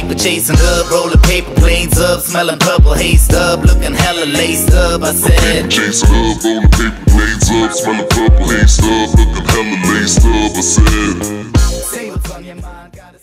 paper chasing up, rolling paper planes up, smelling purple haze up, looking hella laced up. I said, Chasing up, rolling paper planes up, smelling purple haze up, looking hella laced up. I said. Say what's on your mind, gotta